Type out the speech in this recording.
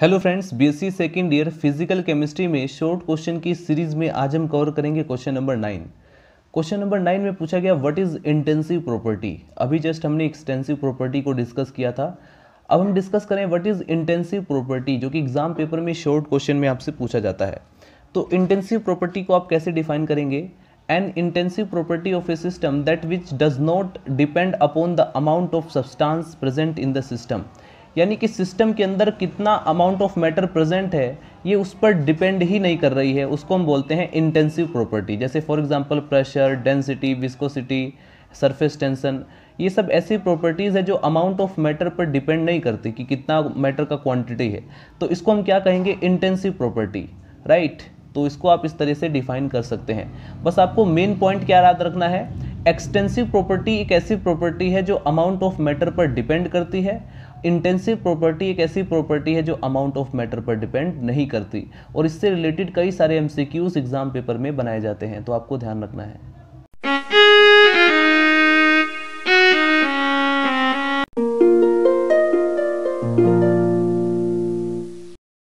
Hello friends BSc second year physical chemistry में short question की series में आज हम कवर करेंगे question number nine question number nine में पूछा गया व्हाट इज़ इंटेंसिव प्रॉपर्टी अभी जस्ट हमने एक्सटेंसिव प्रॉपर्टी को डिस्कस किया था। अब हम डिस्कस करें व्हाट इज़ इंटेंसिव प्रॉपर्टी जो कि एग्ज़ाम पेपर में शॉर्ट क्वेश्चन में आपसे पूछा जाता है। तो इंटेंसिव प्रॉपर्टी को आप कैसे डिफाइन करेंगे? An intensive property of a system that which does not depend upon the amount of substance present in the system यानी कि सिस्टम के अंदर कितना अमाउंट ऑफ़ मैटर प्रेजेंट है, ये उस पर डिपेंड ही नहीं कर रही है। उसको हम बोलते हैं इंटेंसिव प्रॉपर्टी जैसे for example pressure density viscosity surface tension ये सब ऐसी प्रॉपर्टीज़ है जो अमाउंट ऑफ़ मैटर पर डिपेंड नहीं करती कि कितना मैटर का क्वांटिटी है। तो इसको हम क्या कहेंगे? इंटेंसिव प्रॉपर्टी राइट तो इसको आप इस तरह से डिफाइन कर सकते हैं। बस आपको मेन पॉइंट क्या याद रखना है? एक्सटेंसिव प्रॉपर्टी एक ऐसी प्रॉपर्टी है जो अमाउंट ऑफ़ मैटर पर डिपेंड करती है। इंटेंसिव प्रॉपर्टी एक ऐसी प्रॉपर्टी है जो अमाउंट ऑफ़ मैटर पर डिपेंड नहीं करती। और इससे रिलेटेड कई सारे एम एग्ज़ाम पेपर में बनाए जाते हैं तो आपको ध्यान रखना है।